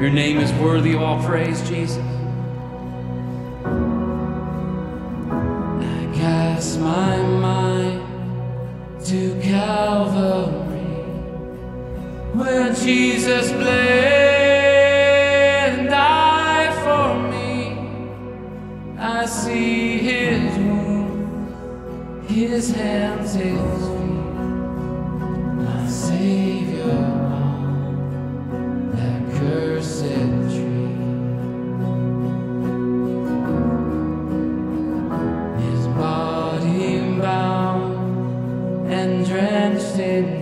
Your name is worthy of all praise, Jesus. I cast my mind to Calvary, where Jesus bled and died for me. I see His wounds, His hands, His blessed